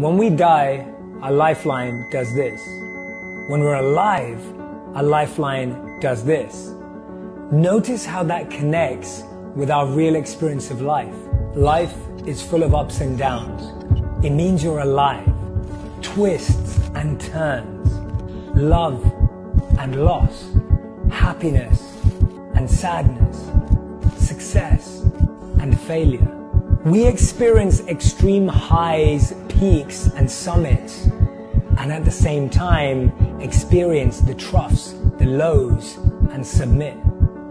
When we die, our lifeline does this. When we're alive, our lifeline does this. Notice how that connects with our real experience of life. Life is full of ups and downs. It means you're alive. Twists and turns. Love and loss. Happiness and sadness. Success and failure. We experience extreme highs, peaks, and summits, and at the same time experience the troughs, the lows, and submit.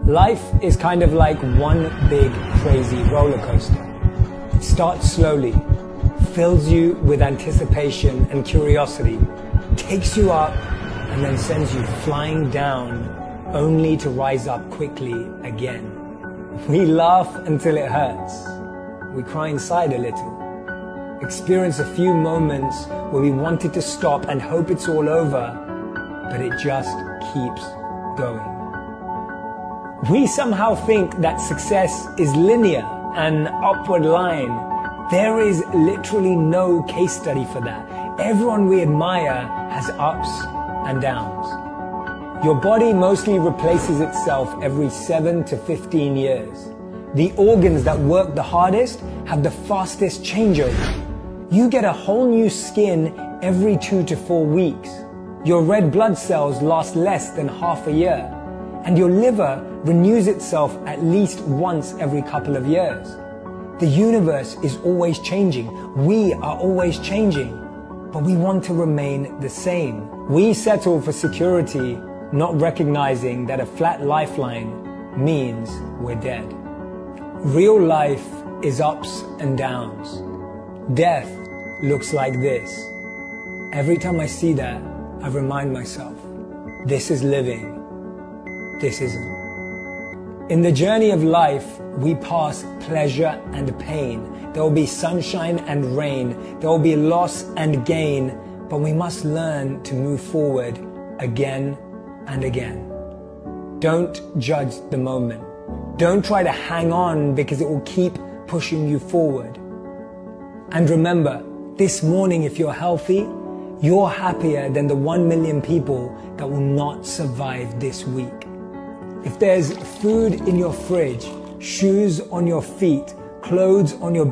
Life is kind of like one big crazy roller coaster. It starts slowly, fills you with anticipation and curiosity, takes you up, and then sends you flying down only to rise up quickly again. We laugh until it hurts we cry inside a little. Experience a few moments where we wanted to stop and hope it's all over, but it just keeps going. We somehow think that success is linear, an upward line. There is literally no case study for that. Everyone we admire has ups and downs. Your body mostly replaces itself every 7 to 15 years. The organs that work the hardest have the fastest changeover. You get a whole new skin every two to four weeks. Your red blood cells last less than half a year. And your liver renews itself at least once every couple of years. The universe is always changing. We are always changing. But we want to remain the same. We settle for security, not recognizing that a flat lifeline means we're dead. Real life is ups and downs. Death looks like this. Every time I see that, I remind myself, this is living, this isn't. In the journey of life, we pass pleasure and pain. There will be sunshine and rain. There will be loss and gain. But we must learn to move forward again and again. Don't judge the moment. Don't try to hang on because it will keep pushing you forward. And remember, this morning, if you're healthy, you're happier than the one million people that will not survive this week. If there's food in your fridge, shoes on your feet, clothes on your